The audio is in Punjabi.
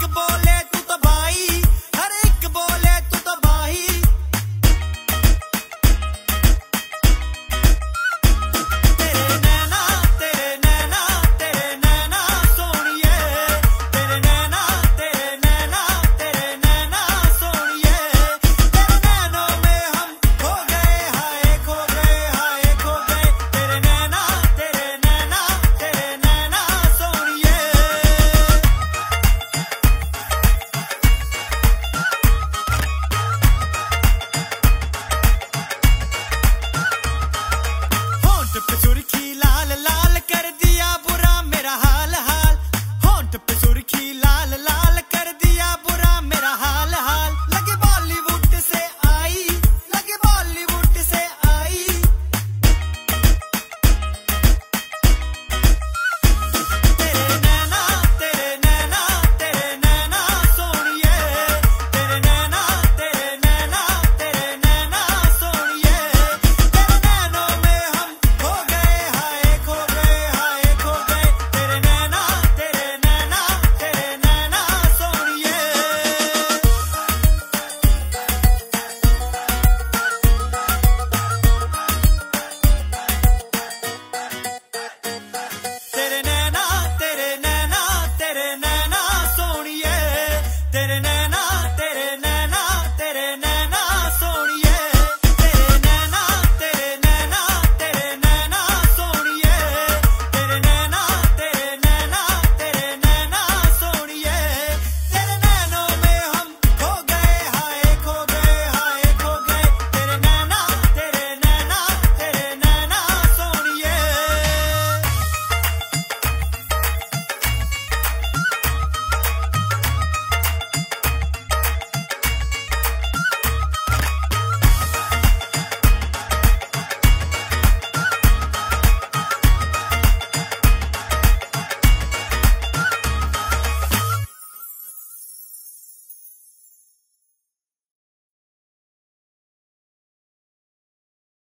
ਛਾਈ ਬੋਲੇ ਤੂੰ ਤਾਂ ਬਾਈ।